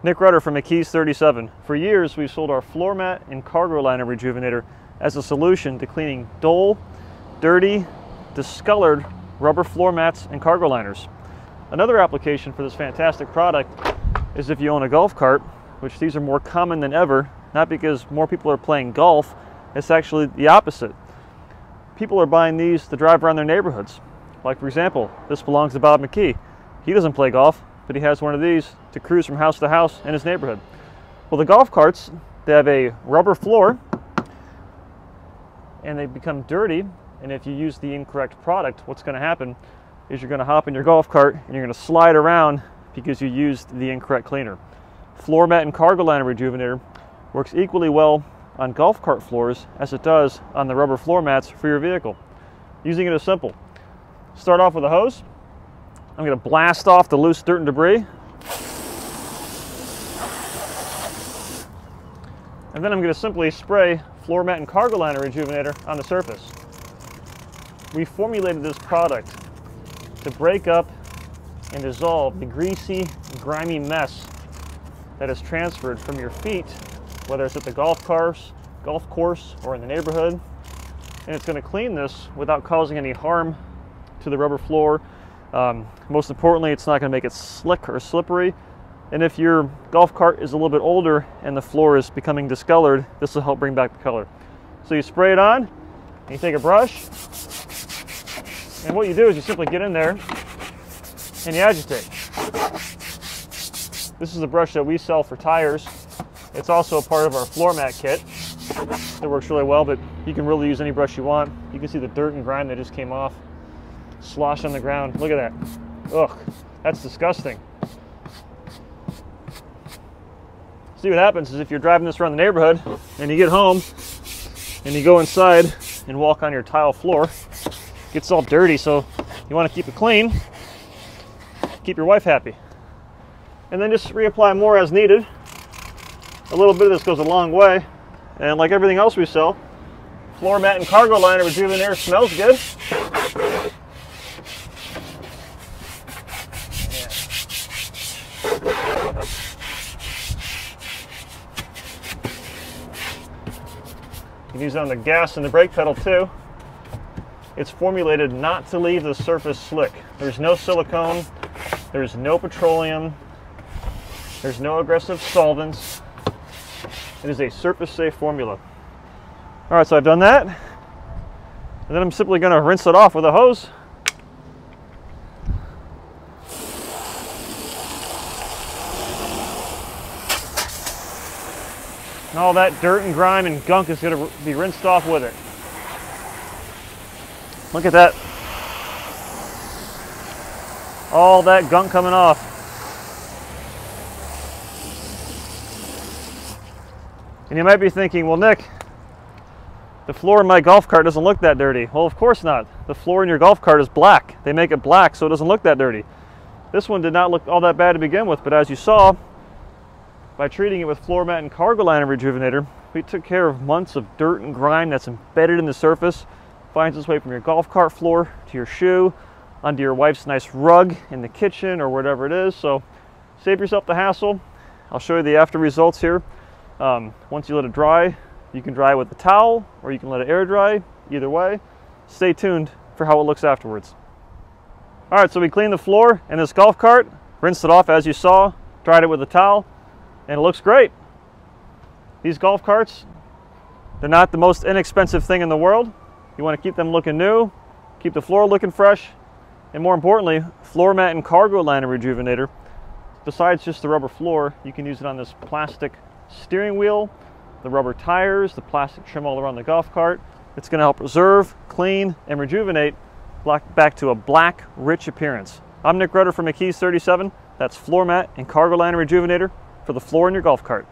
Nick Rudder from McKees 37. For years, we've sold our floor mat and cargo liner rejuvenator as a solution to cleaning dull, dirty, discolored rubber floor mats and cargo liners. Another application for this fantastic product is if you own a golf cart, which these are more common than ever, not because more people are playing golf, it's actually the opposite. People are buying these to drive around their neighborhoods. Like for example, this belongs to Bob McKee. He doesn't play golf, but he has one of these to cruise from house to house in his neighborhood. Well, the golf carts, they have a rubber floor and they become dirty. And if you use the incorrect product, what's going to happen is you're going to hop in your golf cart and you're going to slide around because you used the incorrect cleaner. Floor mat and cargo liner rejuvenator works equally well on golf cart floors as it does on the rubber floor mats for your vehicle. Using it is simple. Start off with a hose, I'm going to blast off the loose dirt and debris. And then I'm going to simply spray floor mat and cargo liner rejuvenator on the surface. We formulated this product to break up and dissolve the greasy, grimy mess that is transferred from your feet, whether it's at the golf course, golf course or in the neighborhood. And it's going to clean this without causing any harm to the rubber floor um, most importantly, it's not going to make it slick or slippery. And if your golf cart is a little bit older and the floor is becoming discolored, this will help bring back the color. So you spray it on, you take a brush, and what you do is you simply get in there and you agitate. This is a brush that we sell for tires. It's also a part of our floor mat kit. It works really well, but you can really use any brush you want. You can see the dirt and grime that just came off slosh on the ground. Look at that. Ugh, that's disgusting. See what happens is if you're driving this around the neighborhood and you get home and you go inside and walk on your tile floor, it gets all dirty, so you want to keep it clean, keep your wife happy. And then just reapply more as needed. A little bit of this goes a long way. And like everything else we sell, floor mat and cargo liner rejuvenator smells good. Can use it on the gas and the brake pedal too. It's formulated not to leave the surface slick. There's no silicone, there's no petroleum, there's no aggressive solvents. It is a surface safe formula. All right, so I've done that. And then I'm simply gonna rinse it off with a hose. And all that dirt and grime and gunk is going to be rinsed off with it. Look at that. All that gunk coming off. And you might be thinking, well, Nick, the floor in my golf cart doesn't look that dirty. Well, of course not. The floor in your golf cart is black. They make it black so it doesn't look that dirty. This one did not look all that bad to begin with, but as you saw, by treating it with floor mat and cargo liner rejuvenator, we took care of months of dirt and grime that's embedded in the surface, finds its way from your golf cart floor to your shoe, onto your wife's nice rug in the kitchen or whatever it is. So save yourself the hassle. I'll show you the after results here. Um, once you let it dry, you can dry it with a towel or you can let it air dry. Either way, stay tuned for how it looks afterwards. All right, so we cleaned the floor in this golf cart, rinsed it off as you saw, dried it with a towel, and it looks great. These golf carts, they're not the most inexpensive thing in the world. You want to keep them looking new, keep the floor looking fresh, and more importantly, floor mat and cargo liner rejuvenator. Besides just the rubber floor, you can use it on this plastic steering wheel, the rubber tires, the plastic trim all around the golf cart. It's going to help preserve, clean, and rejuvenate back to a black, rich appearance. I'm Nick Rudder from McKees 37. That's floor mat and cargo liner rejuvenator for the floor in your golf cart.